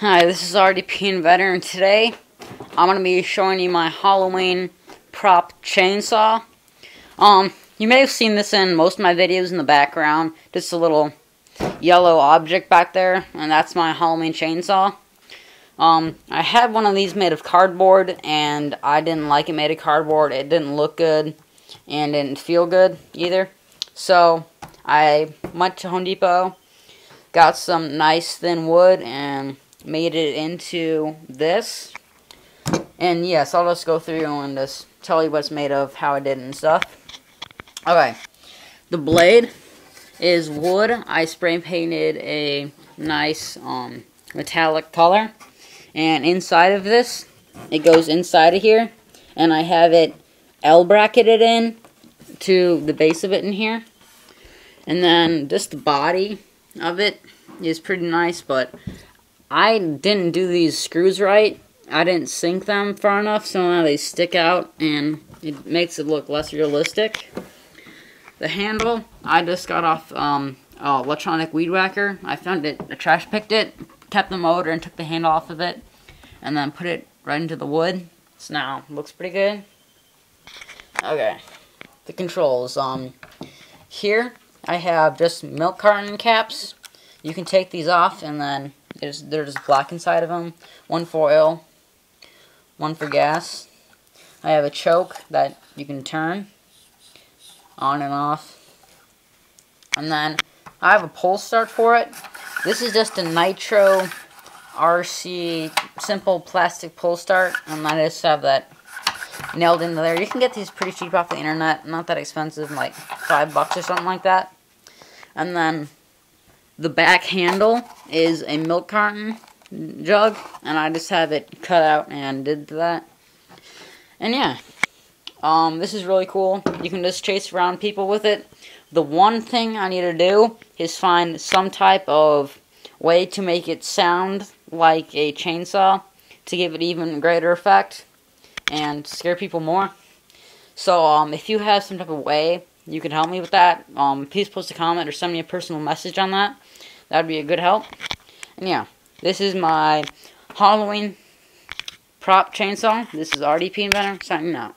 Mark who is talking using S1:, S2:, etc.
S1: Hi, this is RDP Inventor, and today I'm going to be showing you my Halloween prop chainsaw. Um, you may have seen this in most of my videos in the background, just a little yellow object back there, and that's my Halloween chainsaw. Um, I had one of these made of cardboard, and I didn't like it made of cardboard. It didn't look good, and didn't feel good either. So, I went to Home Depot, got some nice thin wood, and made it into this. And yes, I'll just go through and just tell you what's made of, how I did and stuff. Okay, the blade is wood. I spray painted a nice um, metallic color. And inside of this, it goes inside of here. And I have it L bracketed in to the base of it in here. And then just the body of it is pretty nice, but I didn't do these screws right. I didn't sink them far enough, so now they stick out and it makes it look less realistic. The handle, I just got off um, electronic weed whacker. I found it, the trash picked it, kept the motor and took the handle off of it, and then put it right into the wood. So now, looks pretty good. Okay, the controls. Um, Here, I have just milk carton caps. You can take these off and then there's there's black inside of them. One for oil, one for gas. I have a choke that you can turn on and off. And then I have a pull start for it. This is just a Nitro RC simple plastic pull start. And I just have that nailed into there. You can get these pretty cheap off the internet. Not that expensive, like five bucks or something like that. And then the back handle is a milk carton jug, and I just have it cut out and did that. And yeah, um, this is really cool. You can just chase around people with it. The one thing I need to do is find some type of way to make it sound like a chainsaw to give it even greater effect and scare people more. So, um, if you have some type of way you can help me with that, um, please post a comment or send me a personal message on that. That would be a good help. And yeah, this is my Halloween prop chainsaw. This is RDP Inventor signing out.